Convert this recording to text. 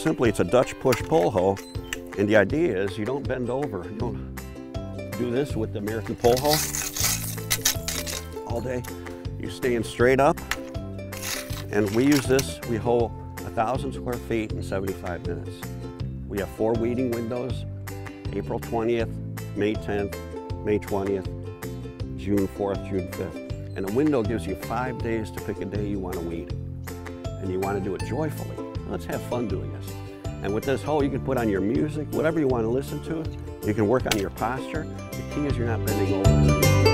simply, it's a Dutch push-pull hoe, and the idea is you don't bend over. You don't do this with the American pull hoe all day. You stand straight up, and we use this, we hoe a thousand square feet in 75 minutes. We have four weeding windows, April 20th, May 10th, May 20th, June 4th, June 5th. And a window gives you five days to pick a day you want to weed. And you want to do it joyfully. Let's have fun doing this. And with this hoe, you can put on your music, whatever you want to listen to. You can work on your posture. The key is you're not bending over.